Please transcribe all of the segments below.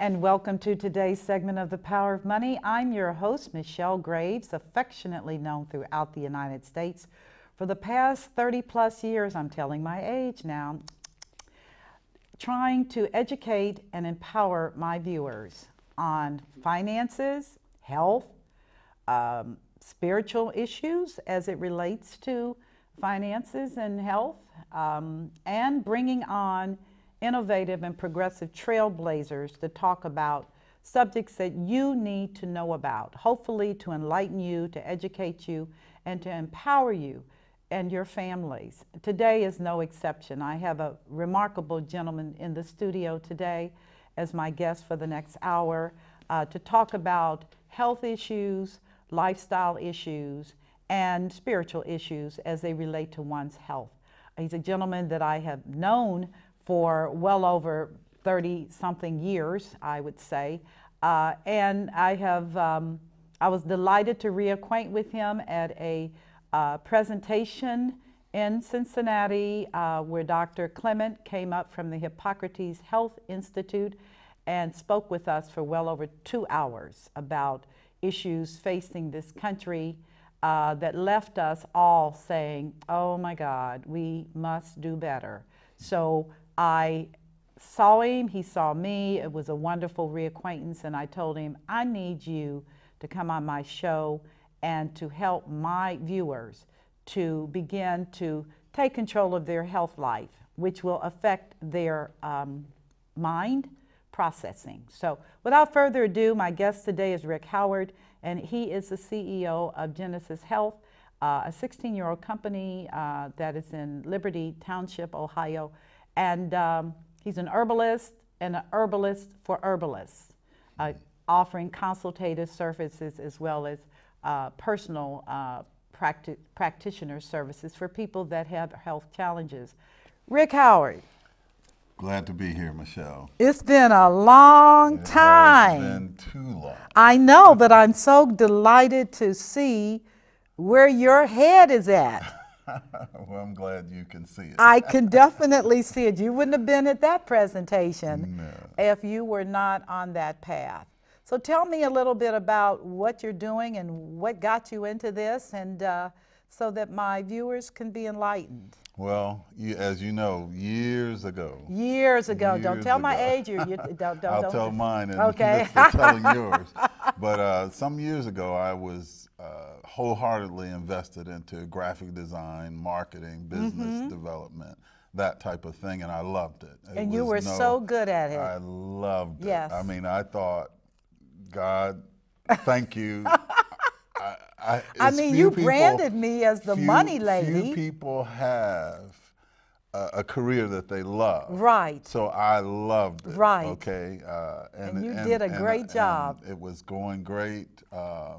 and welcome to today's segment of The Power of Money. I'm your host, Michelle Graves, affectionately known throughout the United States. For the past 30 plus years, I'm telling my age now, trying to educate and empower my viewers on finances, health, um, spiritual issues as it relates to finances and health, um, and bringing on innovative and progressive trailblazers to talk about subjects that you need to know about, hopefully to enlighten you, to educate you, and to empower you and your families. Today is no exception. I have a remarkable gentleman in the studio today as my guest for the next hour uh, to talk about health issues, lifestyle issues, and spiritual issues as they relate to one's health. He's a gentleman that I have known for well over 30 something years, I would say. Uh, and I have, um, I was delighted to reacquaint with him at a uh, presentation in Cincinnati uh, where Dr. Clement came up from the Hippocrates Health Institute and spoke with us for well over two hours about issues facing this country uh, that left us all saying, oh my God, we must do better. So I saw him, he saw me. It was a wonderful reacquaintance, and I told him, I need you to come on my show and to help my viewers to begin to take control of their health life, which will affect their um, mind processing. So, without further ado, my guest today is Rick Howard, and he is the CEO of Genesis Health, uh, a 16 year old company uh, that is in Liberty Township, Ohio. And um, he's an herbalist and an herbalist for herbalists, uh, offering consultative services as well as uh, personal uh, practi- practitioner services for people that have health challenges. Rick Howard. Glad to be here, Michelle. It's been a long it time. Has been too long. I know, but I'm so delighted to see where your head is at. well, I'm glad you can see it. I can definitely see it. You wouldn't have been at that presentation No. if you were not on that path. So tell me a little bit about what you're doing and what got you into this, and uh, so that my viewers can be enlightened. Well, you, as you know, years ago. Years ago, don't Years tell my age. You, you don't, don't, I'll don't. tell mine and Okay. telling yours. But uh, some years ago, I was uh, wholeheartedly invested into graphic design, marketing, business development, that type of thing, and I loved it. It. And you were no- so good at it. I loved Yes. it. I mean, I thought, God, thank you. I, I, I mean, you people- branded me as the few- money lady. Few people have a, a career that they love. Right. So I loved it. Right. Okay. Uh, and, And you did a great and job. It was going great. Uh,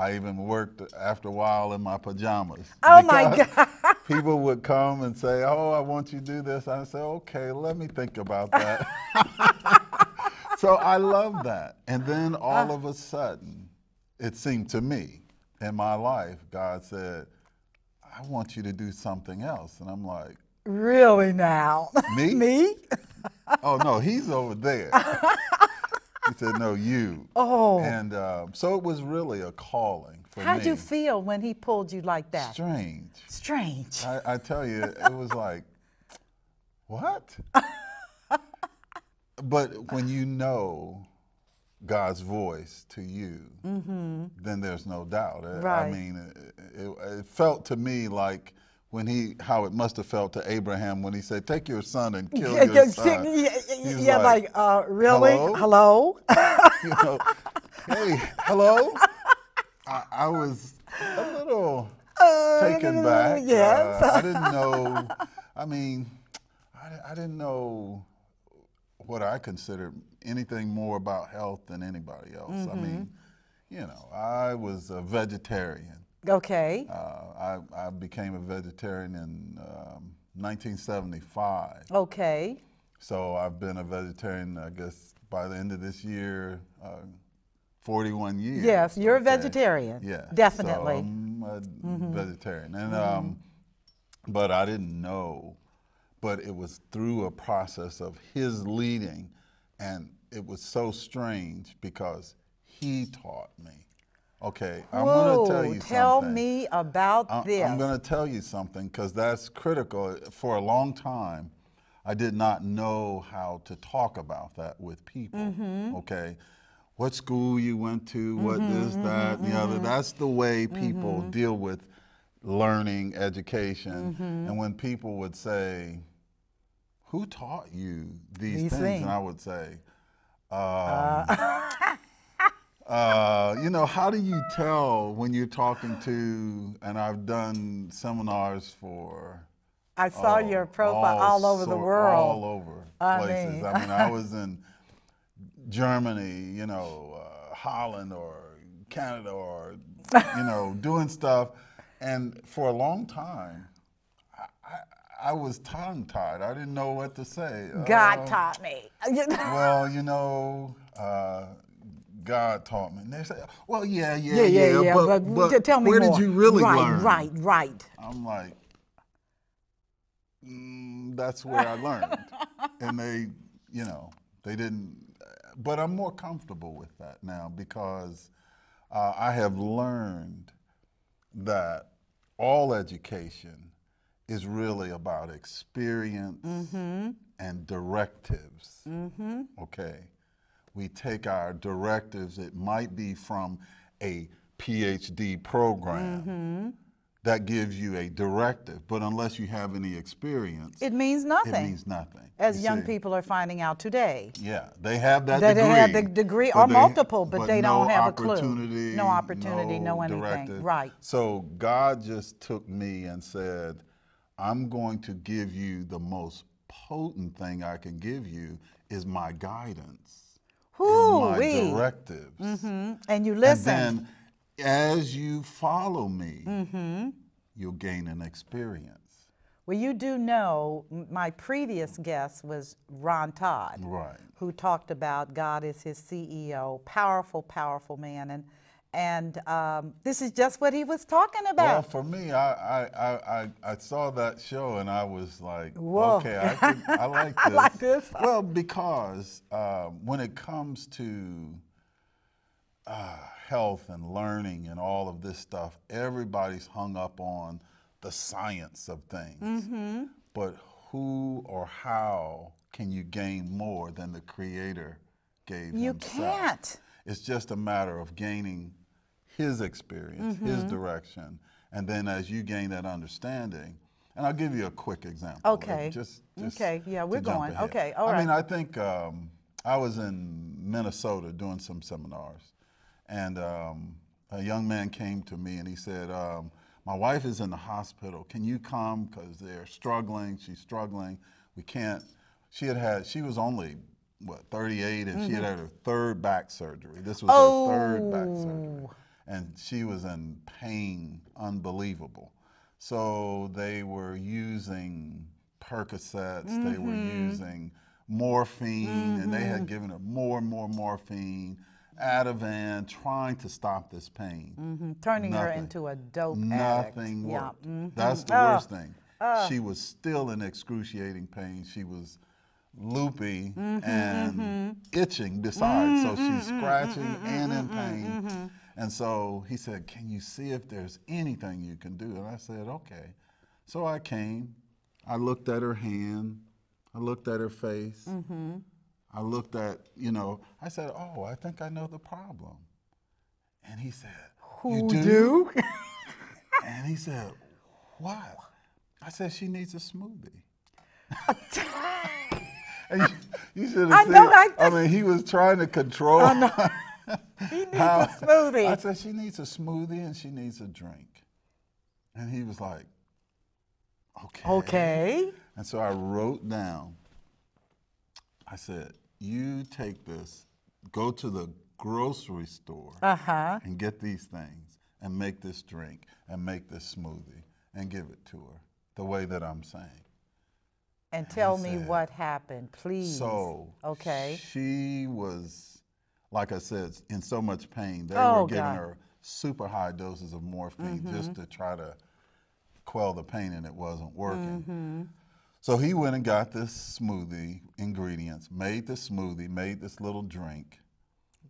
I even worked after a while in my pajamas. Oh, my God. People would come and say, "Oh, I want you to do this." I say, "Okay, let me think about that." so I love that. And then all ah. of a sudden, it seemed to me in my life, God said, "I want you to do something else," and I'm like, Really now? Me? me? Oh no, he's over there. He said, "No, you." Oh. And um, so it was really a calling for How'd me. you feel when he pulled you like that? Strange. Strange. I, I tell you, it was like, what? but when you know God's voice to you, then there's no doubt. I- I. Mean, it, it, it felt to me like when he, how it must have felt to Abraham when he said, "Take your son and kill your son." yeah, He's yeah, like, like, uh, really? "Hello?" Hello? you know, hey, hello. I, I was a little taken back. Uh, yes. Uh, I didn't know. I mean, I, I didn't know what I considered anything more about health than anybody else. I mean, Mm-hmm. you know, I was a vegetarian. Okay. Uh, I, I became a vegetarian in um, 1975. Okay. So I've been a vegetarian, I guess, by the end of this year, uh, 41 years. Yes, you're a vegetarian. Yeah. Definitely. So I'm a vegetarian. And, um, but I didn't know, but it was through a process of his leading and it was so strange because he taught me. Okay, I'm going to tell you tell something. me about I- this. I'm going to tell you something because that's critical. For a long time, I did not know how to talk about that with people. Mm-hmm. Okay, what school you went to, what Mm-hmm, that, and the other. That's the way people deal with learning, education. Mm-hmm. And when people would say, "Who taught you these, These things?" things. and I would say, uh, you know, how do you tell when you're talking to, and I've done seminars for I saw oh, your profile all, over the world. All over I places. mean- I mean, I was in Germany, you know, uh, Holland or Canada or, you know, doing stuff. And for a long time, I, I, I was tongue tied. I didn't know what to say. God Uh, taught me. well, you know, uh, God taught me. And they say, well, yeah, yeah, yeah, yeah, yeah. but, But, but t- tell me where more. did you really right, learn? Right, right, I'm like, mm, that's where I learned. and they, you know, they didn't, but I'm more comfortable with that now because uh, I have learned that all education is really about experience and directives. Okay. We take our directives, it might be from a PhD program mm-hmm. that gives you a directive, but unless you have any experience, It means nothing. it means nothing. as you young see. people are finding out today. Yeah, they have that That degree. they have the degree but or multiple, but they no don't have a clue. No opportunity, No opportunity, no anything. directive. Right. So God just took me and said, I'm going to give you the most potent thing I can give you is my guidance and my directives. Mhm. And you listen. And then as you follow me, Mm-hmm. you'll gain an experience. well, you do know my previous guest was Ron Todd, Right. who talked about God is his CEO, powerful, powerful man, and and um, this is just what he was talking about. Well, for me, I, I, I, I, saw that show and I was like, Whoa. okay, I, could, I like this. I like this. Well, because um, when it comes to uh, health and learning and all of this stuff, everybody's hung up on the science of things. Mm-hmm. But who or how can you gain more than the Creator gave you himself? can't. It's just a matter of gaining his experience, Mm-hmm. his direction, and then as you gain that understanding, and I'll give you a quick example. like, Okay. Just, just Okay, yeah, we're going. ahead. Okay, all I mean. I think um, I was in Minnesota doing some seminars, and um, a young man came to me and he said, um, "My wife is in the hospital. Can you come? Because they're struggling. She's struggling. We can't." She had had. She was only what 38, and she had had her third back surgery. This was her third back surgery, Oh. And she was in pain, unbelievable. So they were using Percocets. They were Mm-hmm. using morphine, and they had given her more and more morphine, Ativan, trying to stop this pain. Mhm. Turning her into a dope addict. Nothing Yeah. worked. mhm. That's the Ah, worst thing. She was still in excruciating pain. She was loopy Mm-hmm, and itching besides. So she's scratching and in pain. And so he said, Can you see if there's anything you can do? And I said, Okay. So I came. I looked at her hand. I looked at her face. Mm-hmm. I looked at, you know, I said, Oh, I think I know the problem. And he said, You Who do? do? And he said, What? I said, She needs a smoothie. and you, you should I have seen. know, I- I mean, he was trying to control. He needs how- a smoothie. I said, She needs a smoothie and she needs a drink. And he was like, Okay. okay. And so I wrote down, I said, You take this, go to the grocery store Uh huh. and get these things and make this drink and make this smoothie and give it to her the way that I'm saying. And tell me said- what happened, please. So Okay. she was, like I said, in so much pain. They Oh, were giving God. her super high doses of morphine Mm-hmm. just to try to quell the pain, and it wasn't working. Mm-hmm. So he went and got this smoothie ingredients, made the smoothie, made this little drink.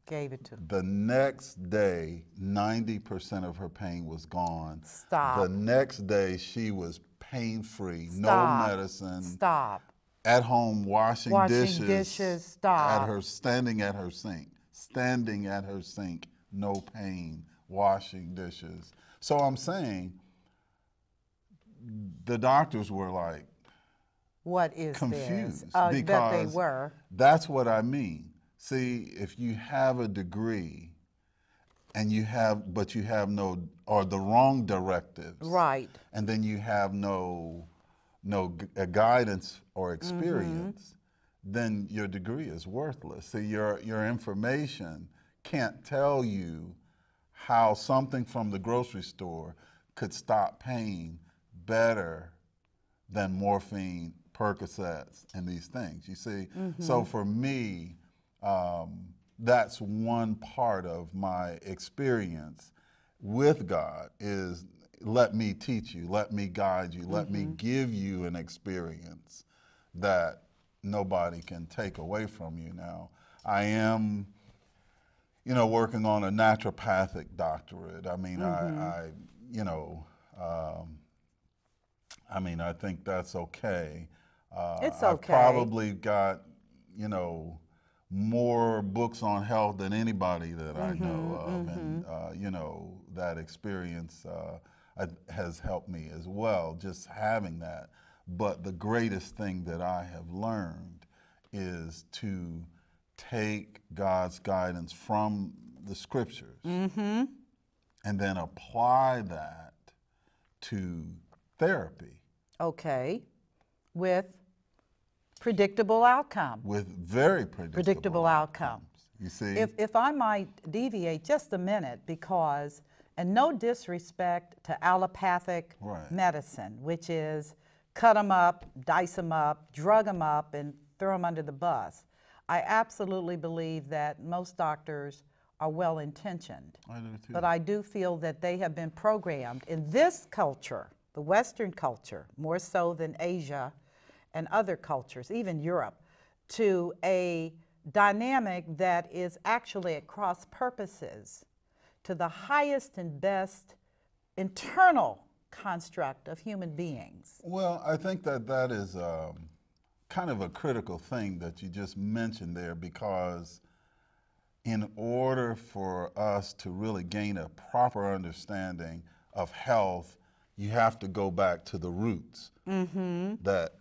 Gave it to him. The next day, 90% of her pain was gone. Stop. The next day, she was pain free, no medicine, Stop. at home washing, Washing dishes. dishes, stop. At her, standing at her sink, standing at her sink, no pain, washing dishes. So I'm saying, the doctors were like, What is confused this? Uh, bet they because were. That's what I mean. See, if you have a degree and you have, but you have no, or the wrong directives, Right. and then you have no, no uh, guidance or experience, then your degree is worthless. See, your your information can't tell you how something from the grocery store could stop pain better than morphine, Percocets, and these things. You see, so for me, um, that's one part of my experience with God is let me teach you, let me guide you, let me give you an experience that nobody can take away from you. Now, I am you know, working on a naturopathic doctorate. I mean, I, I, you know, um, I mean, I think that's okay. Uh, It's I've okay. probably got, you know, more books on health than anybody that I Mm-hmm, know of, and uh, you know, that experience uh, has helped me as well. Just having that. But the greatest thing that I have learned is to take God's guidance from the scriptures Mm-hmm. and then apply that to therapy Okay. With predictable outcome. with very predictable, Predictable outcome. You see, If, if I might deviate just a minute, because, and no disrespect to allopathic Right. medicine, which is cut them up, dice them up, drug them up, and throw them under the bus. I absolutely believe that most doctors are well intentioned. I do too. But I do feel that they have been programmed in this culture, the Western culture, more so than Asia and other cultures, even Europe, to a dynamic that is actually at cross purposes to the highest and best internal construct of human beings. Well, I think that that is um, kind of a critical thing that you just mentioned there because in order for us to really gain a proper understanding of health, you have to go back to the roots that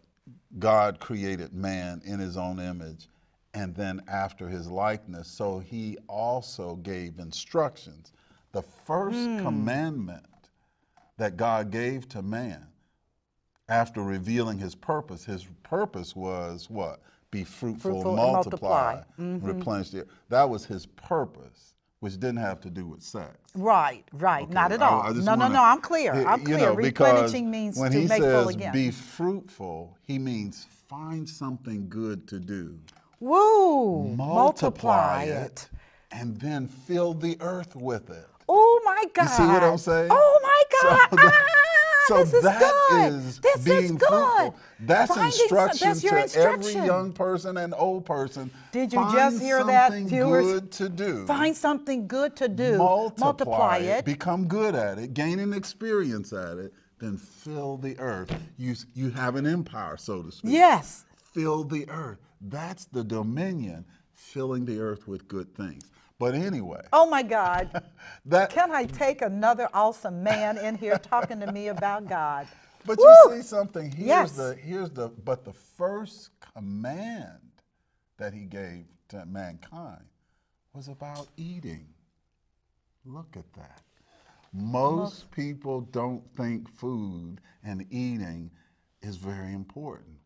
God created man in his own image and then after his likeness. So he also gave instructions. The first commandment that God gave to man after revealing his purpose. His purpose was what? Be fruitful, Fruitful multiply, multiply. Mm-hmm. replenish the earth. That was his purpose, which didn't have to do with sex. Right, right, not at all. I just no, no, wanna- no, I'm clear. I'm you clear. know, Replenishing means when to he make says full again. be fruitful, he means find something good to do, Woo! multiply it, and then fill the earth with it. Oh my God! You see what I'm saying? Oh my God! So that- so this is that good. is this being is good. fruitful. That's Finding some- instruction that's your to instruction. every young person and old person. Did you Find just hear that, viewers? good to do. Find something good to do. multiply, it. become good at it, gain an experience at it, then fill the earth. You you have an empire, so to speak. yes. Fill the earth. That's the dominion, filling the earth with good things. But anyway, Oh my God! that Can I take another awesome man in here talking to me about God? But Woo! you see something. Here's Yes. the here's the but the first command that he gave to mankind was about eating. Look at that. Most people don't think food and eating is very important.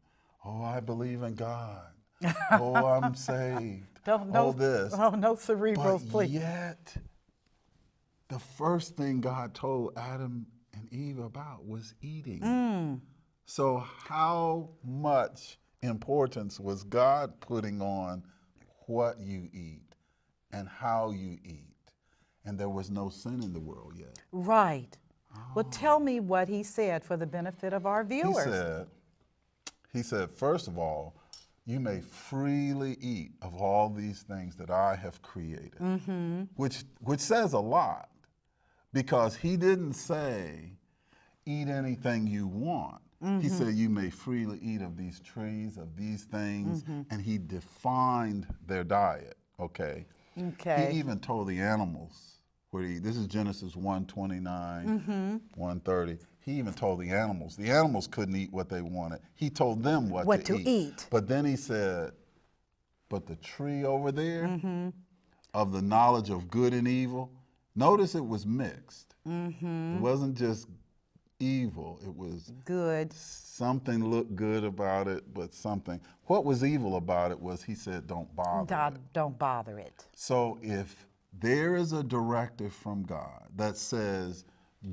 Oh, I believe in God. oh, I'm saved. Don't oh, no, this. Oh no, cerebrals, But please. yet, the first thing God told Adam and Eve about was eating. Mm. So, how much importance was God putting on what you eat and how you eat? And there was no sin in the world yet. Right. Well, tell me what he said for the benefit of our viewers. He said, He said, first of all, you may freely eat of all these things that I have created, mm-hmm. which, which says a lot because he didn't say, eat anything you want. He mm-hmm. said, you may freely eat of these trees, of these things, mm-hmm. and he defined their diet, okay? Okay. He even told the animals where he, this is Genesis 129, 130. He even told the animals. The animals couldn't eat what they wanted. He told them what, What to eat. But then he said, but the tree over there of the knowledge of good and evil, notice it was mixed. Mm -hmm. It wasn't just evil, it was Good. something looked good about it, but something. What was evil about it was he said, don't bother. God, it." don't bother it. So if there is a directive from God that says,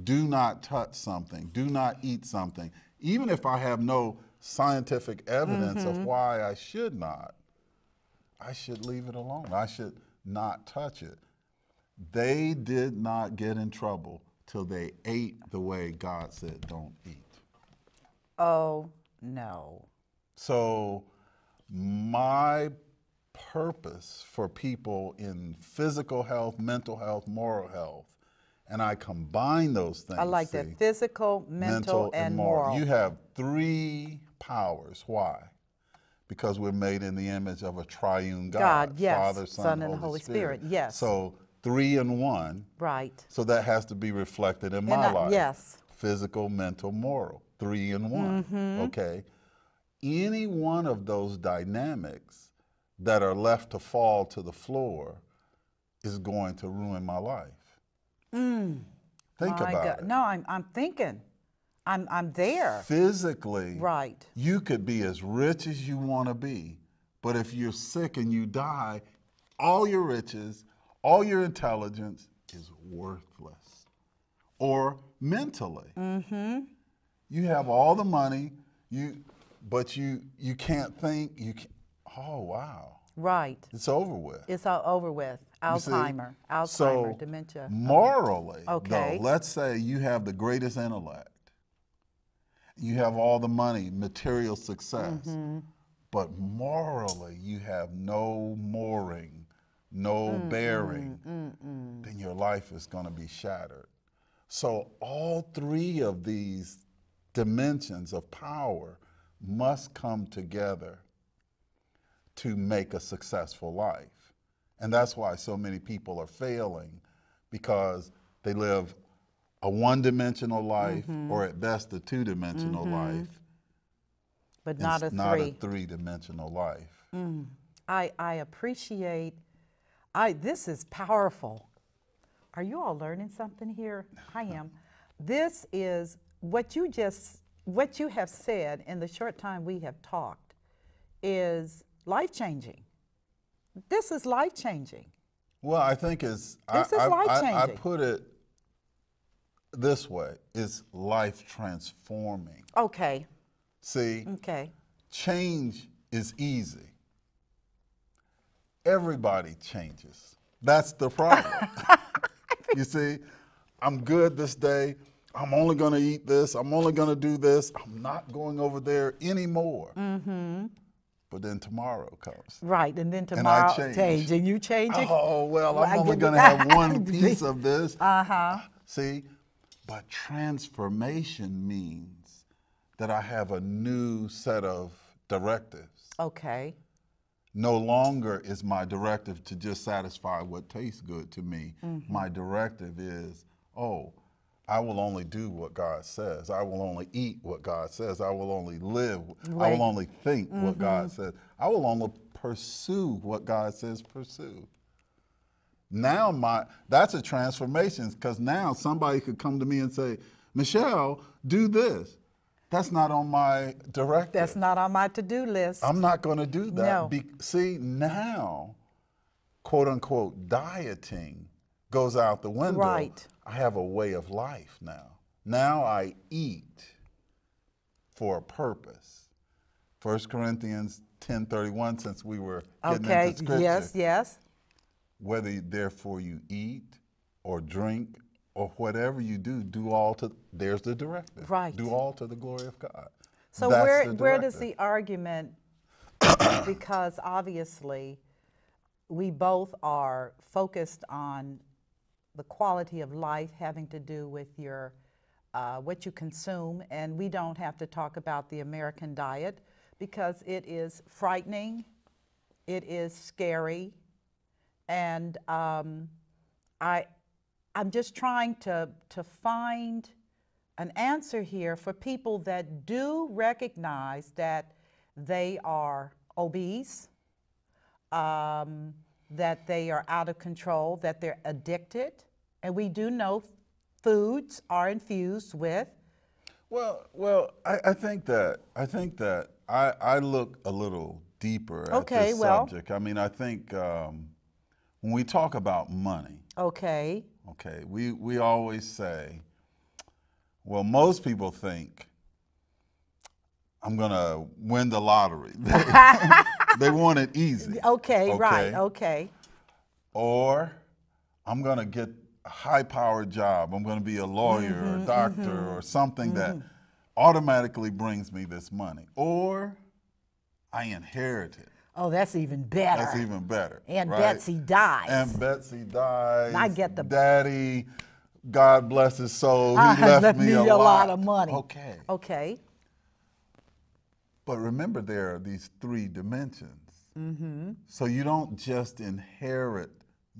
do not touch something, do not eat something, even if I have no scientific evidence of mm-hmm. why I should not, I should leave it alone. I should not touch it. They did not get in trouble till they ate the way God said, don't eat. Oh, no. So, my purpose for people in physical health, mental health, moral health, and I combine those things. I like see, that. Physical, mental, and moral. You have three powers. Why? Because we're made in the image of a triune God, God, yes. Father, Son, Son, and Holy, Holy Spirit. Spirit, yes. So three in one. right. So that has to be reflected in And my I- life. yes. Physical, mental, moral. Three in one. Mm-hmm. Okay. Any one of those dynamics that are left to fall to the floor is going to ruin my life. Think Mm. My about God. it. No, I'm, I'm thinking. I'm, I'm there. Physically, Right. you could be as rich as you want to be, but if you're sick and you die, all your riches, all your intelligence is worthless. Or mentally, you have all the money, you, but you you can't think. You can't, Oh wow, Right. it's over with. It's all over with. Alzheimer, Alzheimer, So, dementia. Morally, Okay. though, let's say you have the greatest intellect, you have all the money, material success, Mm-hmm. but morally you have no mooring, no bearing, then your life is going to be shattered. So, all three of these dimensions of power must come together to make a successful life. And that's why so many people are failing because they live a one dimensional life mm-hmm. or at best a two dimensional mm-hmm. life. but not a s- not three. a three dimensional life. Mm. I, I appreciate, I, this is powerful. Are you all learning something here? I am. This is what you just, what you have said in the short time we have talked is life changing. This is life changing. Well, I think it's This I, is I- I- I put it this way: it's life transforming. Okay, See, okay. change is easy. Everybody changes. That's the problem. you see, I'm good this day. I'm only going to eat this. I'm only going to do this. I'm not going over there anymore. Mm-hmm. But then tomorrow comes. Right, and then I tomorrow change. change, and you change it. Oh, well, Well, I I'm only going to have one piece of this. Uh huh. See, but transformation means that I have a new set of directives. Okay. No longer is my directive to just satisfy what tastes good to me. Mm-hmm. My directive is, oh, I will only do what God says. I will only eat what God says. I will only live. I will only think what Mm-hmm. God says. I will only pursue what God says pursue. Now my that's a transformation because now somebody could come to me and say, Michelle, do this. That's not on my directive. That's not on my to-do list. I'm not going to do that. No. Be- see, now, quote unquote, dieting goes out the window. Right. I have a way of life now. Now I eat for a purpose. 1 Corinthians 10:31 since we were getting okay. into scripture. Yes, yes. Whether therefore you eat or drink or whatever you do, do all to there's the directive. Right. Do all to the glory of God. So That's where where does the argument? because obviously, we both are focused on the quality of life having to do with your uh, what you consume, and we don't have to talk about the American diet because it is frightening, it is scary, and um, I I'm just trying to to find an answer here for people that do recognize that they are obese, um, that they are out of control, that they're addicted, and we do know foods are infused with. Well, well, I, I think that I think that I, I look a little deeper at Okay, this well- subject. I mean, I think um, when we talk about money, Okay, okay, we we always say, well, most people think I'm gonna win the lottery. They, want it easy. okay, right, Okay. okay. or I'm going to get a high powered job. I'm going to be a lawyer or a doctor or something that automatically brings me this money. Or I inherit it. Oh, that's even better. That's even better. and right? Betsy dies. And Betsy dies. I get the- daddy. God bless his soul. He Ah, left, me, a, lot of money. Okay. okay, But remember, there are these three dimensions. Mm-hmm. So you don't just inherit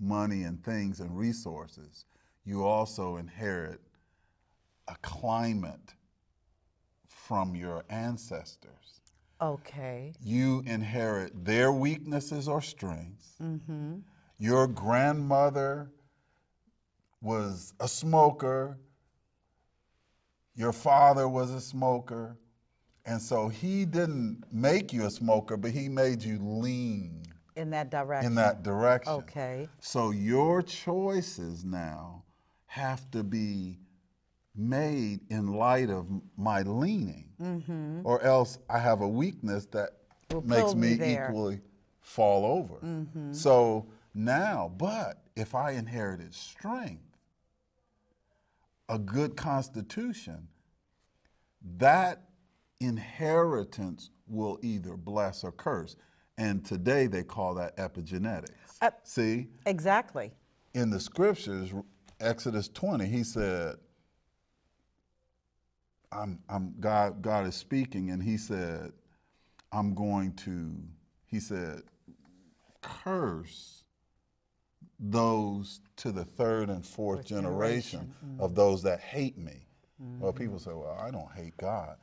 money and things and resources, you also inherit a climate from your ancestors. okay, You inherit their weaknesses or strengths. Mm-hmm. Your grandmother was a smoker. Your father was a smoker. And so he didn't make you a smoker, but he made you lean in that direction. in that direction. Okay. So your choices now have to be made in light of my leaning, mm-hmm. or else I have a weakness that. Will makes me equally fall over. Mm-hmm. So now, but if I inherited strength, a good constitution, that inheritance will either bless or curse. And today they call that epigenetics. Uh, See, Exactly. in the scriptures, Exodus 20, he said, I'm, I'm, God, God is speaking, and he said, I'm going to, he said, curse those to the third and fourth generation, of those that hate me. Well, people say, well, I don't hate God.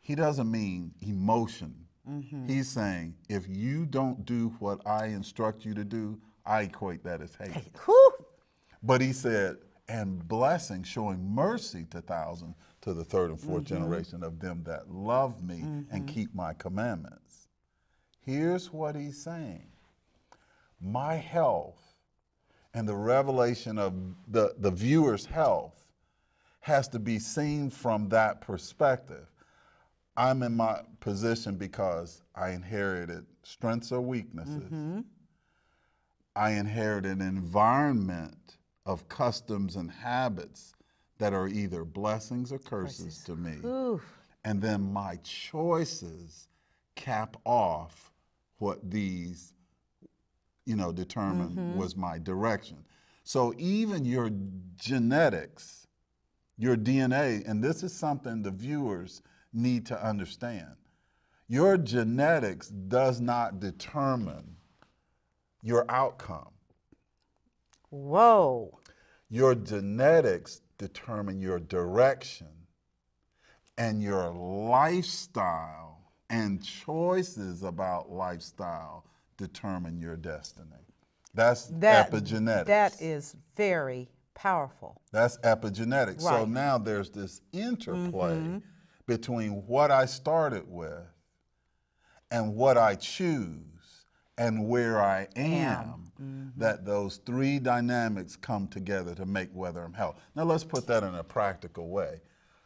He doesn't mean emotion. Mm-hmm. He's saying, if you don't do what I instruct you to do, I equate that as hate. But he said, and blessing, showing mercy to thousands, to the third and 4th mm-hmm. generation of them that love me and mm-hmm. keep my commandments. Here's what he's saying my health and the revelation of the, the viewer's health has to be seen from that perspective. I'm in my position because I inherited strengths or weaknesses. Mm-hmm. I inherited an environment of customs and habits that are either blessings or curses to me. Ooh. And then my choices cap off what these, you know, determined mm-hmm. was my direction. So even your genetics, your DNA, and this is something the viewers need to understand. Your genetics does not determine your outcome. Whoa. Your genetics determine your direction, and your lifestyle and choices about lifestyle determine your destiny. That's That, epigenetics. That is very powerful. That's epigenetics. So now there's this interplay mm-hmm. Between what I started with and what I choose and where I am. Mm-hmm. That those three dynamics come together to make whether I'm healthy. Now let's put that in a practical way.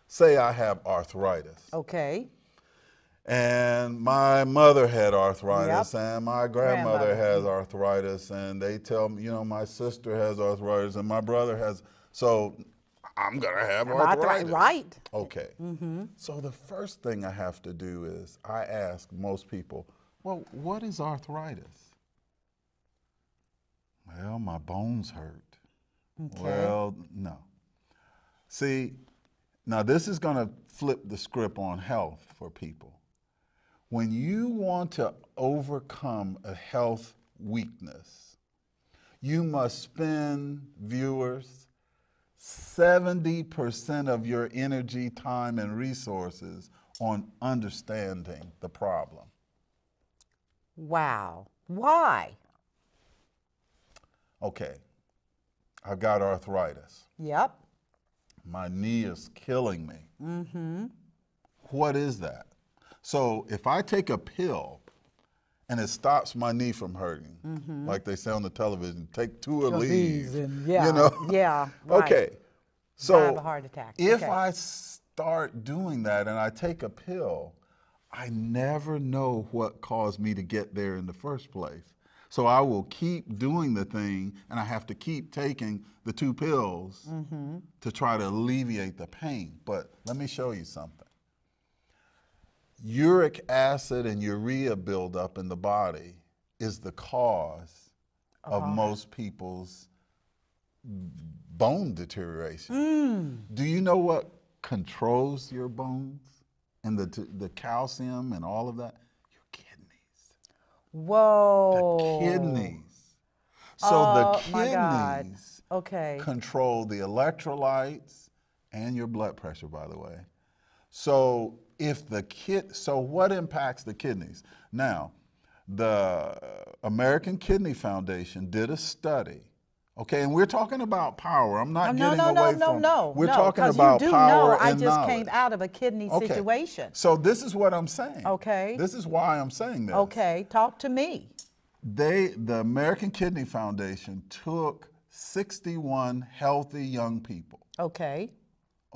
Say I have arthritis. Okay. And my mother had arthritis, Yep. and my grandmother Grandmother. has arthritis, and they tell me, you know, my sister has arthritis, and my brother has. So I'm gonna have Arthri- arthritis. right. Okay. So the first thing I have to do is I ask most people, well, what is arthritis? Well, my bones hurt. Okay. Well, no. See, now this is going to flip the script on health for people. When you want to overcome a health weakness, you must spend, viewers, 70% of your energy, time, and resources on understanding the problem. Wow. Why? Okay, I've got arthritis. Yep. My knee is killing me. Mm-hmm. What is that? So if I take a pill and it stops my knee from hurting, like they say on the television, take two of these. and yeah, you know? yeah, right. Okay. So Not have a heart attack. if Okay. I start doing that and I take a pill, I never know what caused me to get there in the first place. So I will keep doing the thing and I have to keep taking the two pills Mm-hmm. to try to alleviate the pain. But let me show you something. Uric acid and urea buildup in the body is the cause of Uh-huh. most people's bone deterioration. Mm. Do you know what controls your bones and the, the calcium and all of that? Your kidneys. Whoa. The kidneys. So Oh, the kidneys Okay. control the electrolytes and your blood pressure, by the way. So if the kid, so what impacts the kidneys? Now, the American Kidney Foundation did a study. Okay, and we're talking about power. I'm not no, getting no, no, away no, from. no. We're no, talking 'cause about you do power know I just knowledge. came out of a kidney Okay, situation. So this is what I'm saying. Okay. This is why I'm saying this. Okay, talk to me. They, the American Kidney Foundation, took 61 healthy young people. Okay.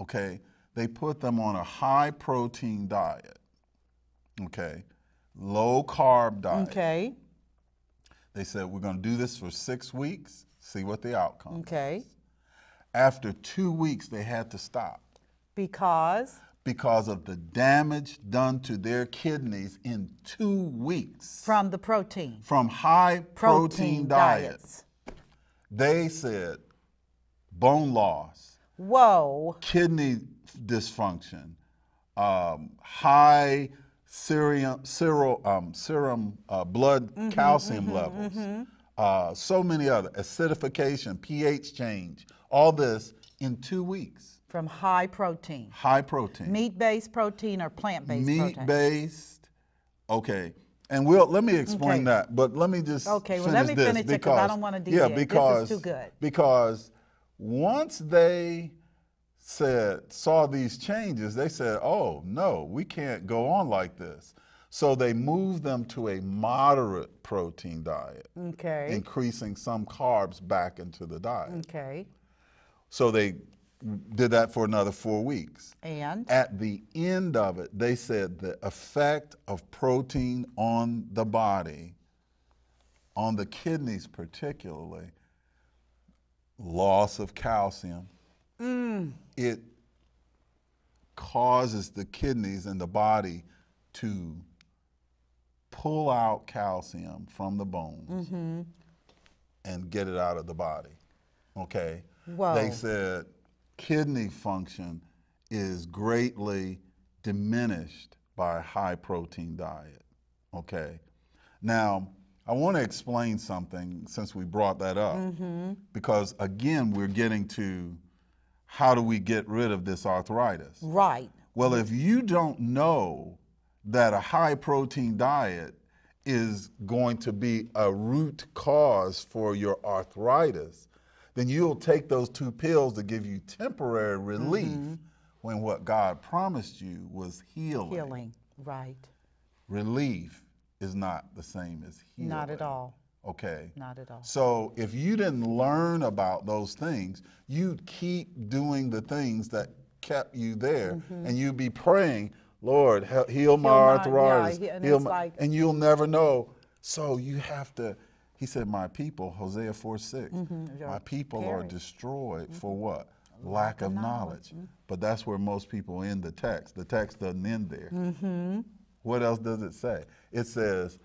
okay, they put them on a high protein diet, okay, low carb diet. Okay. They said, we're going to do this for six weeks, see what the outcome is." Okay. After two weeks, they had to stop Because because of the damage done to their kidneys in two weeks from the protein. from high protein, diets. They said bone loss, Whoa. kidney dysfunction, um, high serum, serum, um, serum uh, blood calcium levels, Uh, so many other acidification, pH change, all this in two weeks. From high protein. High protein, Meat based protein or plant based protein? Meat-based, Okay, and we'll let me explain Okay. that. But let me just Okay, well, finish let me this finish it 'cause I because don't wanna yeah, deviate. This is because too good. because once they said saw these changes, they said, "Oh no, we can't go on like this." So they moved them to a moderate protein diet, Okay. increasing some carbs back into the diet. Okay. So they did that for another four weeks. And At the end of it, they said the effect of protein on the body, on the kidneys particularly, loss of calcium. Mm. It causes the kidneys and the body to pull out calcium from the bones mm-hmm. and get it out of the body. Okay? Whoa. They said kidney function is greatly diminished by a high protein diet. Okay? Now, I want to explain something since we brought that up. Mm-hmm. Because again, we're getting to how do we get rid of this arthritis? right. Well, if you don't know that a high protein diet is going to be a root cause for your arthritis, then you'll take those two pills to give you temporary relief mm-hmm. when what God promised you was healing. Healing. Right. Relief is not the same as healing. Not at all. Okay. Not at all. So if you didn't learn about those things, you'd keep doing the things that kept you there, and you'd be praying, Lord, he- heal my Mm-hmm. Heal my- arthritis, he- and heal my, like- and you'll never know. So you have to. He said, "My people," Hosea four 6 Mm-hmm. My people are destroyed for what? lack of knowledge. But that's where most people end the text. The text doesn't end there. What else does it say? It says,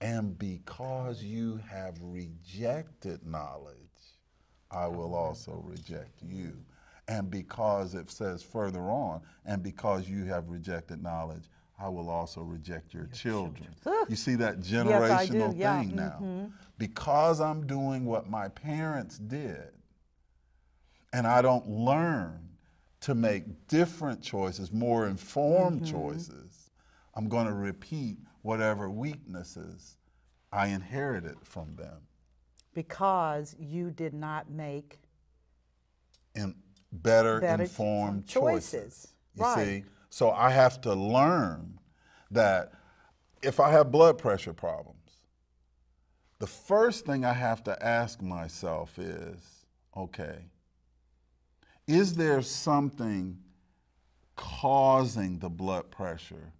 and because you have rejected knowledge, I will also reject you. And because it says further on, and because you have rejected knowledge, I will also reject your, children. You see that generational Yes, yeah, thing now. Because I'm doing what my parents did, and I don't learn to make different choices, more informed choices, I'm going to repeat whatever weaknesses I inherited from them Because you did not make in better, Better informed choices. choices. You Right. see? So I have to learn that if I have blood pressure problems, the first thing I have to ask myself is okay, is there something causing the blood pressure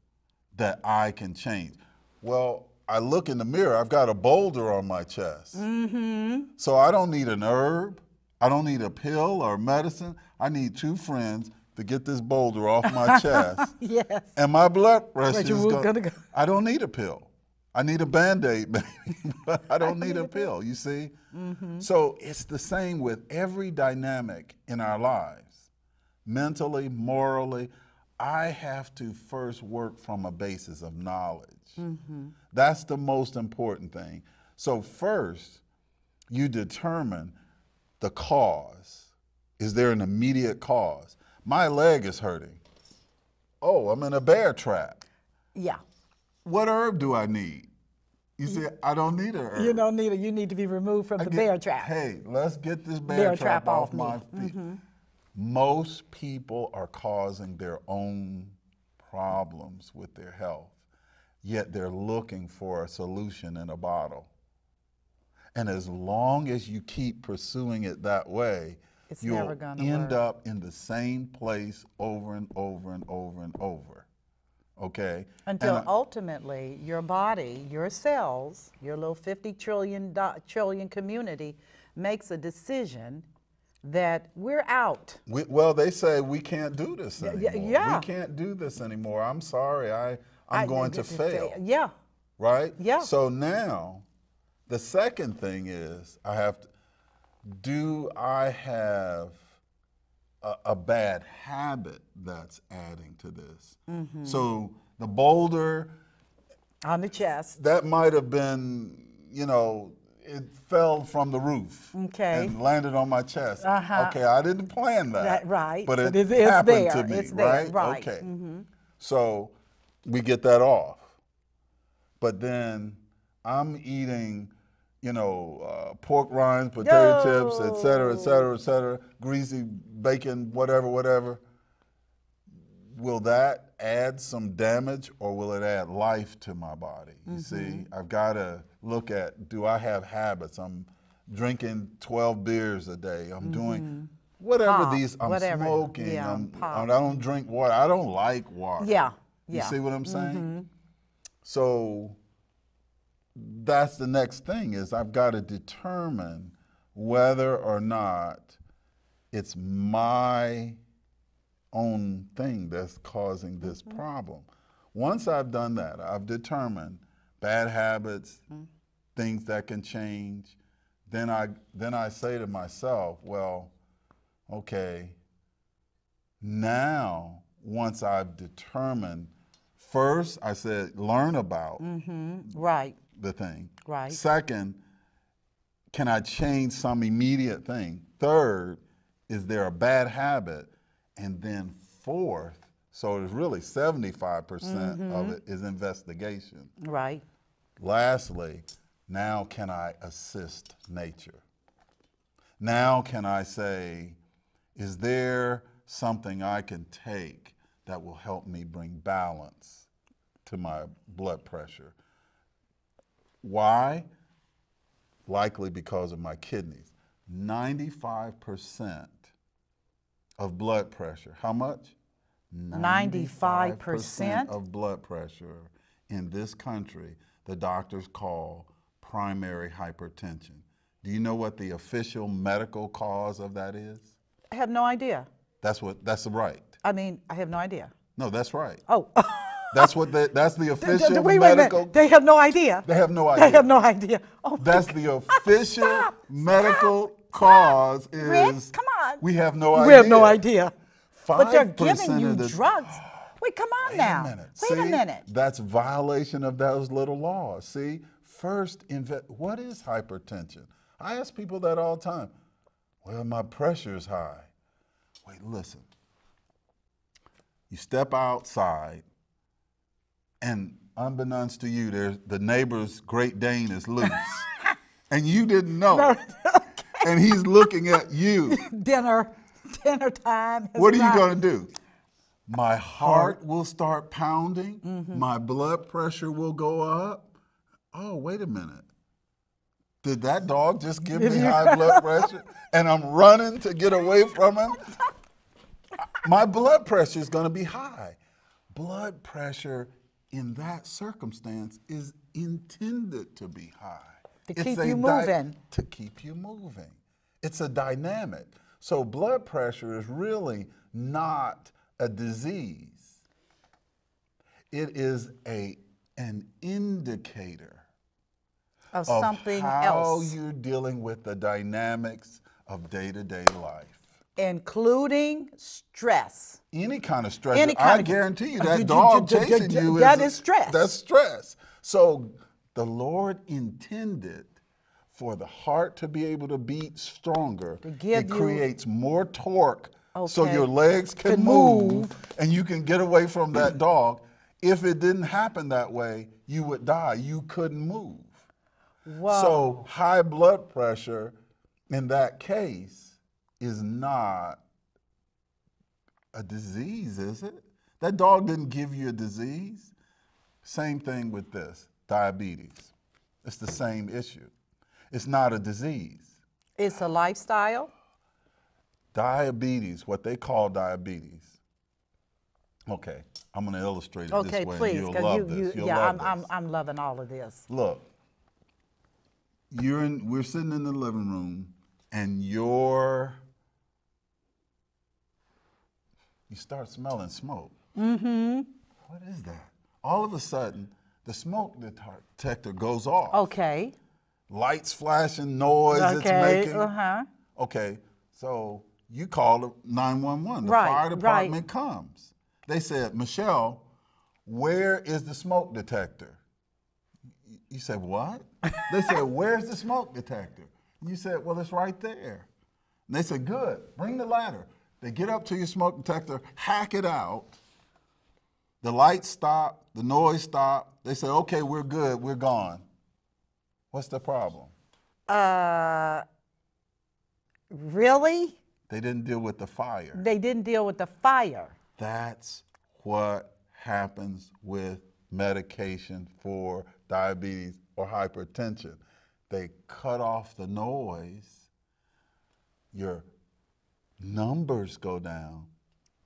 that I can change? Well, I look in the mirror, I've got a boulder on my chest. So I don't need an herb, I don't need a pill or medicine. I need two friends to get this boulder off my chest. yes. And my blood pressure is gonna go- I don't need a pill. I need a band-aid, baby, but I don't need a pill, you see? Mm-hmm. So it's the same with every dynamic in our lives. Mentally, morally, I have to first work from a basis of knowledge. Mm-hmm. That's the most important thing. So first, you determine the cause. Is there an immediate cause? My leg is hurting. Oh, I'm in a bear trap. Yeah. What herb do I need? You see, I don't need a herb. You don't need it. You need to be removed from I the get- bear trap. Hey, let's get this bear, Bear trap, trap off, off my feet. Mm-hmm. Most people are causing their own problems with their health, yet they're looking for a solution in a bottle. And as long as you keep pursuing it that way, It's you'll never gonna end work. up in the same place over and over and over and over. Okay? Until And ultimately, your body, your cells, your little 50 trillion, trillion community makes a decision that we're out. We, well, they say we can't do this anymore. yeah. We can't do this anymore. I'm sorry. I, I'm I- going to fail. Yeah. Right? Yeah. So now, the second thing is I have to, do I have a, a bad habit that's adding to this? Mm-hmm. So the boulder, On the chest. that might have been, you know, it fell from the roof Okay. and landed on my chest. Uh-huh. Okay, I didn't plan that. That- right, But it, it's happened there, to me, it's there, right? right, Mm-hmm. Okay. So we get that off. But then I'm eating, you know, uh, pork rinds, potato chips, et cetera, et cetera, et cetera, greasy bacon, whatever, whatever will that add some damage or will it add life to my body? You see, Mm-hmm. I've got to look at do I have habits? I'm drinking 12 beers a day. I'm doing whatever Mm-hmm. Pop, these, I'm whatever. smoking. Yeah, I'm. I don't drink water. I don't like water. Yeah. You Yeah. Mm-hmm. see what I'm saying? So that's the next thing is I've got to determine whether or not it's my own thing that's causing this Mm-hmm. problem. Once I've done that, I've determined bad habits, Mm-hmm. Things that can change, then I then I say to myself, well, okay, now once I've determined first I said learn about Right. the thing. Right. Second, can I change some immediate thing? Third, is there a bad habit? And then fourth, so it's really 75% Mm-hmm. of it is investigation. Right. Lastly, now can I assist nature? Now can I say, is there something I can take that will help me bring balance to my blood pressure? Why? Likely because of my kidneys. 95% of blood pressure, how much? 95%? of blood pressure in this country, the doctors call primary hypertension. Do you know what the official medical cause of that is? I have no idea. That's what. That's right. I mean, I have no idea. No, that's right. Oh, That's what. The, that's the official wait, wait a medical. minute. They have no idea. They have no idea. They have no idea. Oh, That's God. the official Stop, medical cause is. Rick, come on. We have no idea. We have no idea. But they're 5% giving you the- drugs. Wait, come on Wait now. a minute. Wait a minute. That's violation of those little laws. See, first, inve- what is hypertension? I ask people that all the time. Well, my pressure is high. Wait, listen. You step outside, and unbeknownst to you, there's the neighbor's Great Dane is loose, and you didn't know. And he's looking at you. Dinner, dinner time. What are you going to do? My heart will start pounding. Mm-hmm. My blood pressure will go up. Oh, wait a minute. Did that dog just give me high blood pressure? And I'm running to get away from him? My blood pressure is going to be high. Blood pressure in that circumstance is intended to be high. To It's keep you moving. to keep you moving. It's a dynamic. So blood pressure is really not a disease. It is a an indicator Of of something how else, you're dealing with the dynamics of day-to-day life. including stress. Any kind of stress. Any I kind of- guarantee you that dog chasing d- you that is is stress. That's stress. So the Lord intended for the heart to be able to beat stronger. give it you- creates more torque so your legs can, Can move, move. and you can get away from that dog. If it didn't happen that way, you would die. You couldn't move. Whoa. So high blood pressure in that case is not a disease, is it? That dog didn't give you a disease. Same thing with this diabetes. It's the same issue. It's not a disease. it's a lifestyle. Diabetes, what they call diabetes. Okay, I'm going to illustrate it Okay, this way. please, you'll love you, this. you, You'll yeah, love I'm, I'm. I'm loving all of this. Look, you're in. We're sitting in the living room, and you're. You start smelling smoke. Mm-hmm. What is that? All of a sudden, the smoke detector goes off. Okay. Lights flashing, noise it's Okay. making. Uh huh. Okay, so you call the 911. The Right, fire right. department comes. They said, Michelle, where is the smoke detector? You said, what? they said, where's the smoke detector? You said, well, it's right there. And they said, good, bring the ladder. They get up to your smoke detector, hack it out. The lights stop, the noise stop. They say, okay, we're good, we're gone. What's the problem? Uh, really? They didn't deal with the fire. They didn't deal with the fire. That's what happens with medication for diabetes or hypertension. They cut off the noise, your numbers go down,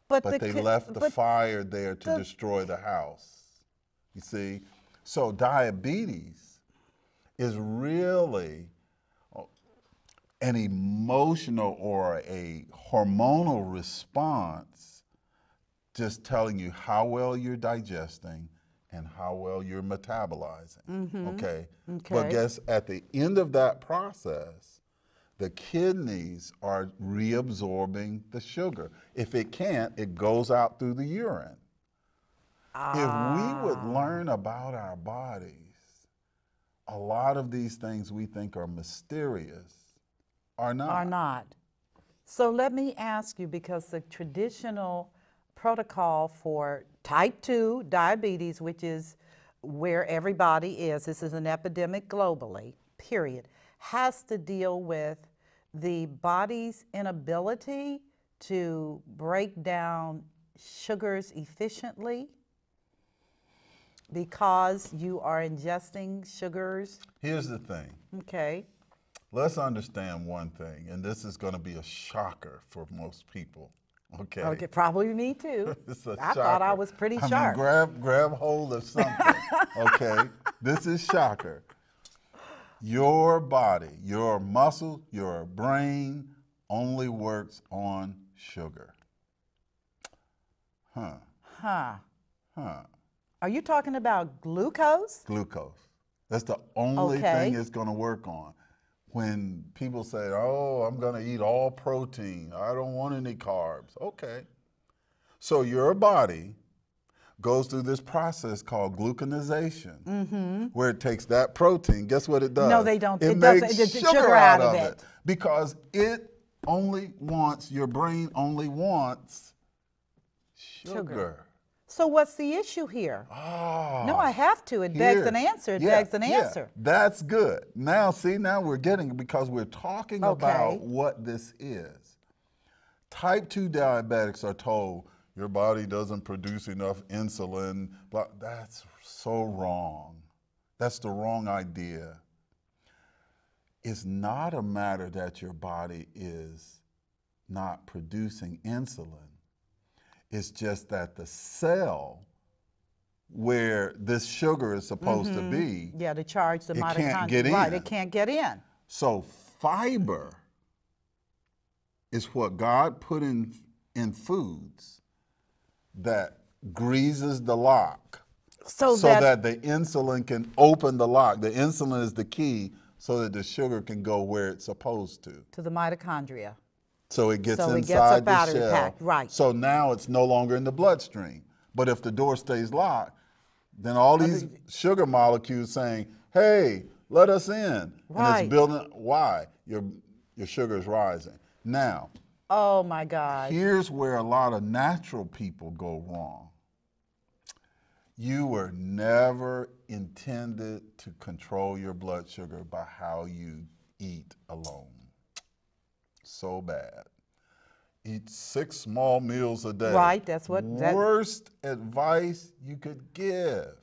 But, but the, they left the fire there to the- destroy the house. You see? So diabetes is really an emotional or a hormonal response just telling you how well you're digesting and how well you're metabolizing. Okay? But Mm-hmm. Okay. guess at the end of that process, the kidneys are reabsorbing the sugar. If it can't, it goes out through the urine. Ah. If we would Ah. learn about our bodies, a lot of these things we think are mysterious are not. are not. So let me ask you because the traditional protocol for type 2 diabetes, which is where everybody is, this is an epidemic globally, period, has to deal with the body's inability to break down sugars efficiently because you are ingesting sugars. Here's the thing. Okay. Let's understand one thing, and this is going to be a shocker for most people. Okay. Okay, probably me too. I thought I was pretty I mean, sharp. grab grab hold of something. okay. This is shocker. Your body, your muscle, your brain only works on sugar. Huh, Huh. huh. Are you talking about glucose? Glucose. That's the only Okay. thing it's going to work on. When people say, oh, I'm going to eat all protein, I don't want any carbs. Okay. So your body goes through this process called gluconization, where it takes that protein. Guess what it does? Mm-hmm. No, they don't. It, It makes it gets sugar, out of it. because it only wants your brain only wants sugar. Sugar. So what's the issue here? Ah, No, I have to. It begs an answer. It Yeah, begs an yeah. answer. That's good. Now, see, now we're getting it because we're talking Okay. about what this is. Type 2 diabetics are told your body doesn't produce enough insulin. But That's so wrong. That's the wrong idea. It's not a matter that your body is not producing insulin. It's just that the cell where this sugar is supposed to mm-hmm. be, Yeah, to charge the It mitochondria. can't get in. Right, it can't get in. so fiber is what God put in in foods that greases the lock So, so that, that the insulin can open the lock. The insulin is the key so that the sugar can go where it's supposed to. to the mitochondria. So it gets So it inside gets a the shell. pack, right. So now it's no longer in the bloodstream. But if the door stays locked, then all these sugar molecules saying, "Hey, let us in," and it's building. Why? Your your sugar is rising. Now, Oh my God. here's where a lot of natural people go wrong. You were never intended to control your blood sugar by how you eat alone. So bad. Eat six small meals a day. Right, that's what- that- Worst advice you could give.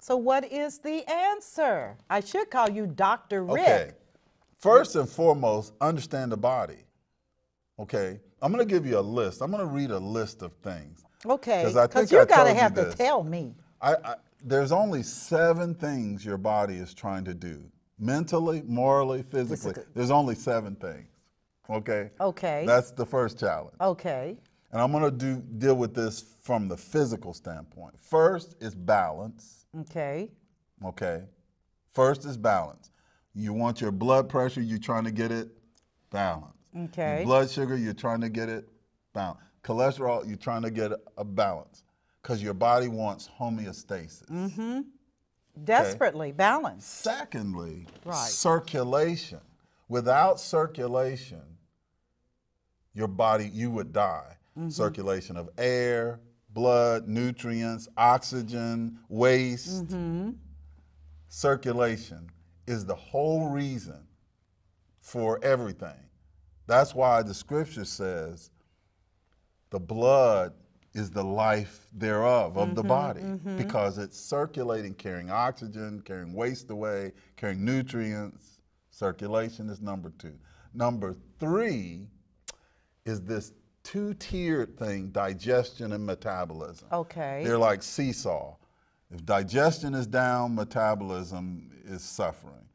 So what is the answer? I should call you Dr. Rick. Okay. First and foremost, understand the body. Okay. I'm going to give you a list. I'm going to read a list of things. Okay. 'Cause I think you I gotta told you have to tell me. I, I, there's only seven things your body is trying to do mentally, morally, physically. Physically. There's only seven things. Okay? Okay. That's the first challenge. Okay. And I'm going to do deal with this from the physical standpoint. First is balance. Okay. Okay? First is balance. You want your blood pressure, you're trying to get it balanced. Okay. Your blood sugar, you're trying to get it balanced. Cholesterol, you're trying to get a balance because your body wants homeostasis. Mm-hmm. Desperately balanced. Secondly, Right. circulation. Without circulation, your body, you would die. Mm-hmm. Circulation of air, blood, nutrients, oxygen, waste. Mm-hmm. Circulation is the whole reason for everything. That's why the scripture says the blood is the life thereof of Mm-hmm, the body because it's circulating, carrying oxygen, carrying waste away, carrying nutrients. Circulation is number two. Number three is this two tiered thing digestion and metabolism. Okay. They're like seesaw. If digestion is down, metabolism is suffering.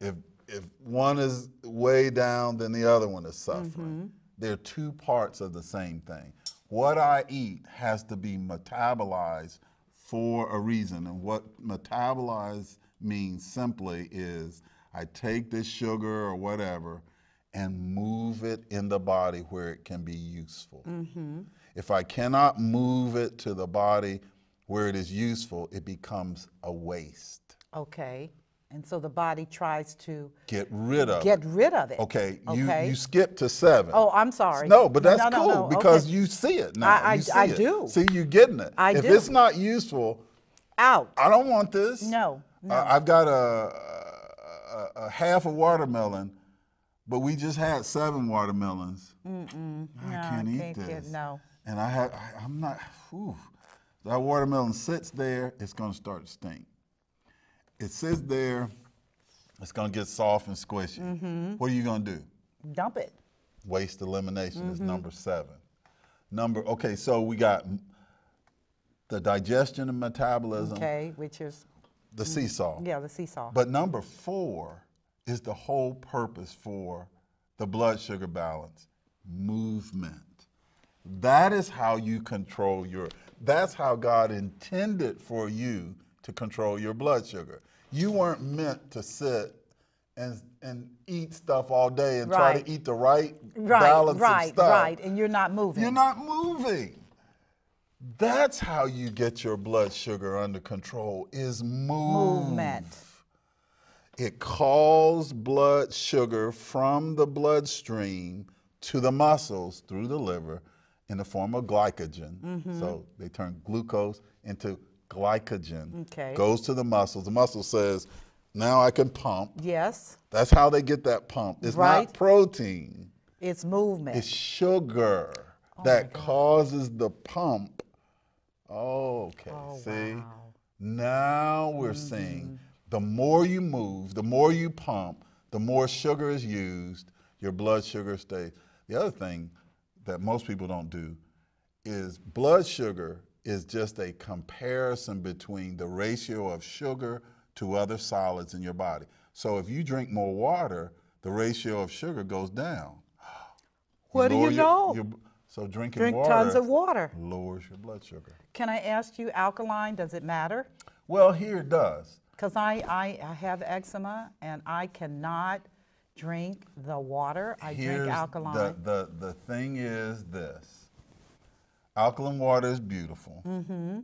If if one is way down, then the other one is suffering. They're two parts of the same thing. What I eat has to be metabolized for a reason. And what metabolize means simply is I take this sugar or whatever and move it in the body where it can be useful. Mm-hmm. If I cannot move it to the body where it is useful, it becomes a waste. Okay. And so the body tries to Get rid of get it. rid of it. Okay, you, Okay. you skip to seven. Oh, I'm sorry. No, but that's no, no, cool no. because Okay. you see it now. I- I- You see I do. See, you're getting it. I if do. it's not useful, out. I don't want this. No, no. I- I've got a, a, a half a watermelon, but we just had seven watermelons. Mm-mm. I can't eat can't this. get- no. And I have, I, I'm not. Whew. That watermelon sits there. It's going to start to stink. It sits there. It's going to get soft and squishy. Mm-hmm. What are you going to do? Dump it. Waste elimination is Mm-hmm. number seven. Number okay, so we got the digestion and metabolism, Okay, which is the seesaw. yeah, the seesaw. But number four is the whole purpose for the blood sugar balance? Movement. That is how you control your, that's how God intended for you to control your blood sugar. You weren't meant to sit and, and eat stuff all day and try to eat the right, Right, balance right, of stuff. right. And you're not moving. You're not moving. That's how you get your blood sugar under control is move. Movement. It calls blood sugar from the bloodstream to the muscles through the liver in the form of glycogen. Mm-hmm. So they turn glucose into glycogen. Okay. Goes to the muscles. The muscle says, now I can pump. Yes, That's how they get that pump. It's Right. not protein. it's movement. It's sugar Oh that causes the pump. Oh, okay. Oh, See? wow. Now we're Mm-hmm. seeing the more you move, the more you pump, the more sugar is used, your blood sugar stays. The other thing that most people don't do is blood sugar is just a comparison between the ratio of sugar to other solids in your body. So if you drink more water, the ratio of sugar goes down. What do you your- know? your- so drinking Drink water tons of water. lowers your blood sugar. Can I ask you, alkaline, does it matter? Well, here it does. Because I, I, I have eczema and I cannot drink the water. I Here's drink alkaline. The, the, the thing is this alkaline water is beautiful, Mm-hmm.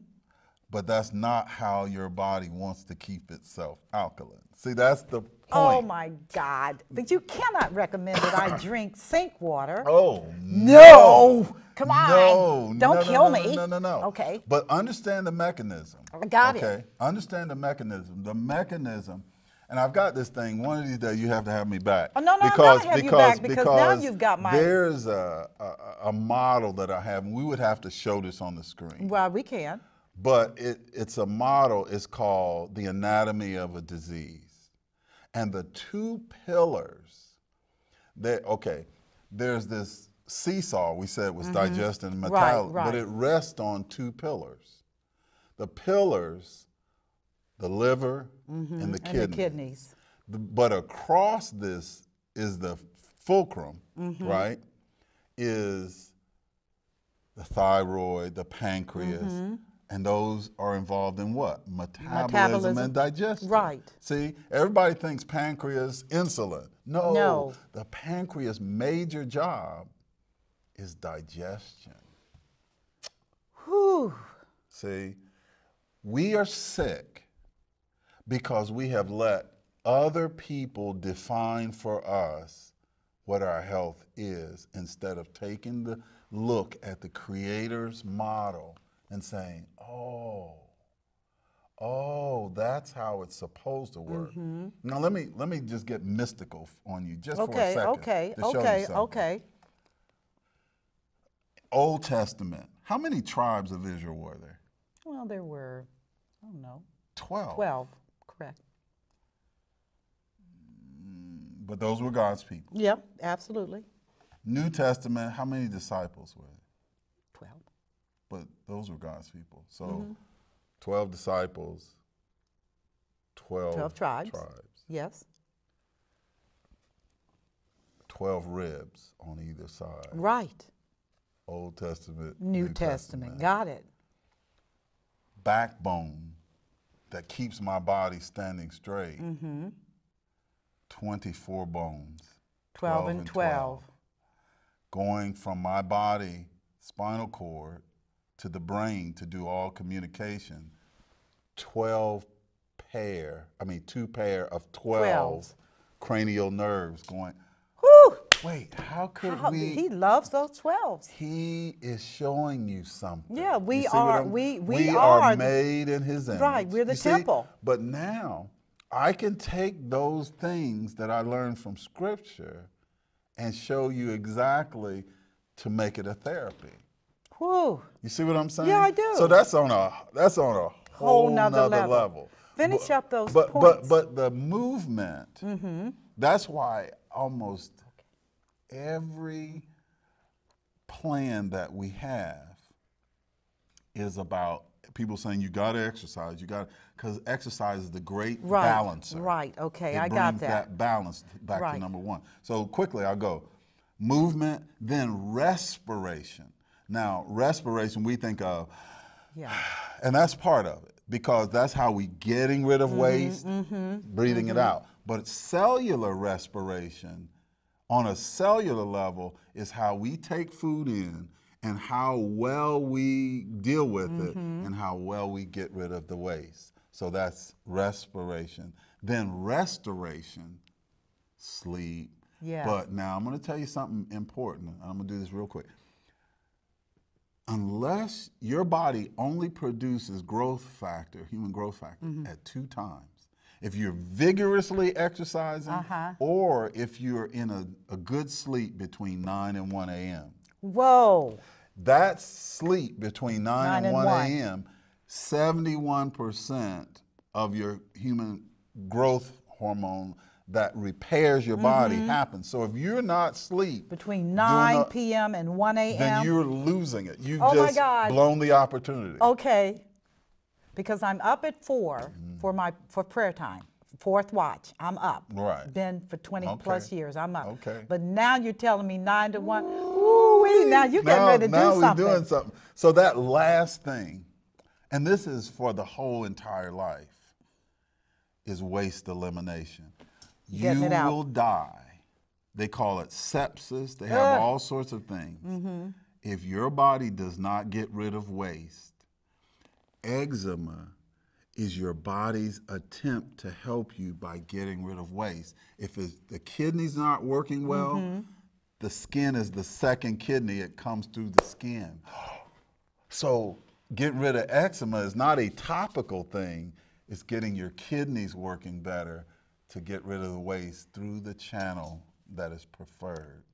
but that's not how your body wants to keep itself alkaline. See, that's the point. oh my God. But you cannot recommend that I drink sink water. Oh, No! Come on. No, Don't no, no, kill no, me. No, no, no. Okay. But understand the mechanism. I got it. Okay. Understand the mechanism. The mechanism, and I've got this thing. One of these days, you have to have me back. Oh, no, no, because, gonna have you because, back because now you've got my- There's a, a, a model that I have, and we would have to show this on the screen. Well, we can. But it, it's a model, it's called The Anatomy of a Disease. And the two pillars that, okay, there's this seesaw we said was digestion and Mm-hmm. Right, right. but it rests on two pillars. The pillars, the liver and the. And the kidneys. The- but across this is the fulcrum, Mm-hmm. right? Is the thyroid, the pancreas, and those are involved in what? Metabolism, Metabolism. and digestion. Right. See, everybody thinks pancreas, insulin. No, No. the pancreas' major job is digestion. Whew. See, we are sick because we have let other people define for us what our health is instead of taking the look at the creator's model and saying, "Oh, oh, that's how it's supposed to work." Mm-hmm. Now let me let me just get mystical on you just for a second okay, to show you okay, something. okay. Old Testament. How many tribes of Israel were there? Well, there were, I don't know, Twelve. 12, correct. But those were God's people. Yep, absolutely. New Testament, how many disciples were there? 12. But those were God's people. So Mm-hmm. 12 disciples, 12, 12 tribes. tribes, Yes. 12 ribs on either side. Right. Old Testament, New, Testament. Got it. Backbone that keeps my body standing straight. Mm-hmm. 24 bones. 12, and 12. going from my body, spinal cord, to the brain to do all communication. 12 pair, I mean, two pair of 12 Twelve. cranial nerves going. Wait, how could How- we? he loves those 12s. He is showing you something. Yeah, we are- I'm- we- we are, are made in His image. Right, we're the You see? temple. But now I can take those things that I learned from Scripture and show you exactly to make it a therapy. Whew. You see what I'm saying? Yeah, I do. So that's on a that's on a whole, nother nother, level. level. Finish But- up those but, points. But but the movement. Mm-hmm. That's why almost every plan that we have is about people saying you got to exercise, you got because exercise is the great Right, balancer. right, okay, It I got brings that. balance back Right. to number one. So quickly, I'll go movement, then respiration. Now, respiration, we think of, Yeah. and that's part of it because that's how we getting rid Mm-hmm, of waste, breathing it out. But cellular respiration, on a cellular level, is how we take food in and how well we deal with it Mm-hmm. and how well we get rid of the waste. So that's respiration. Then restoration, sleep. Yes. But now I'm going to tell you something important. I'm going to do this real quick unless your body only produces growth factor, human growth factor, at two times. If you're vigorously exercising Uh-huh. or if you're in a, a good sleep between 9 and 1 a.m. Whoa. That sleep between 9, 9 and and 1 1. a.m., 71% of your human growth hormone that repairs your body Mm-hmm. happens. So if you're not sleep, Between 9 a- p.m. and 1 a.m., then you're losing it. You've Oh just blown the opportunity. Okay. Because I'm up at 4 Mm-hmm. for my for prayer time. Fourth watch. I'm up. Right. Been for 20 Okay. plus years. I'm up. Okay. But now you're telling me 9 to 1. Ooh, now you're getting now, ready to now do we're doing something. So that last thing, and this is for the whole entire life, is waste elimination. Getting you it out. will die. They call it sepsis. They have Ugh. all sorts of things. Mm-hmm. If your body does not get rid of waste, eczema is your body's attempt to help you by getting rid of waste. If the kidney's not working well, Mm-hmm. the skin is the second kidney. It comes through the skin. So getting rid of eczema is not a topical thing. It's getting your kidneys working better to get rid of the waste through the channel that is preferred.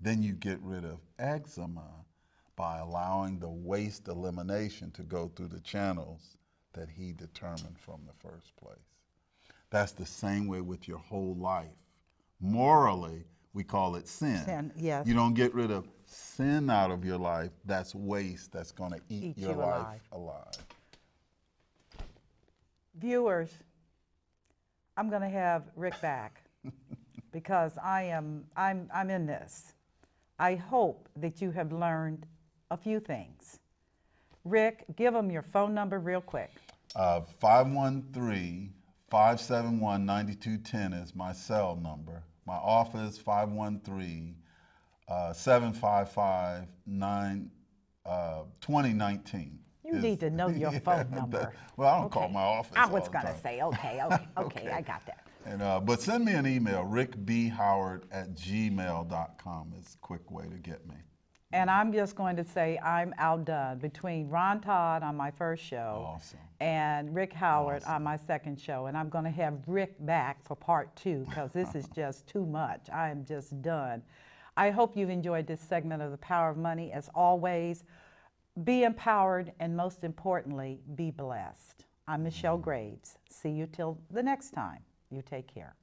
Then you get rid of eczema by allowing the waste elimination to go through the channels that he determined from the first place. That's the same way with your whole life. Morally, we call it sin. Sin, yes. You don't get rid of sin out of your life, that's waste that's going to eat, Eat your you life alive. Viewers, I'm going to have Rick back because I am I'm I'm in this. I hope that you have learned a few things. Rick, give them your phone number real quick. Uh, 513 571 9210 is my cell number. My office, 513 uh, 755 9 uh, 2019. You is- need to know your Yeah, phone that- number. well, I don't call my office. I was going to say, okay, okay, okay, I got that. And, uh, but send me an email, rickbhoward at gmail.com is a quick way to get me. And I'm just going to say I'm outdone between Ron Todd on my first show Awesome. and Rick Howard on my second show. And I'm going to have Rick back for part two because this is just too much. I am just done. I hope you've enjoyed this segment of The Power of Money. As always, be empowered and most importantly, be blessed. I'm Michelle mm-hmm. Graves. See you till the next time. You take care.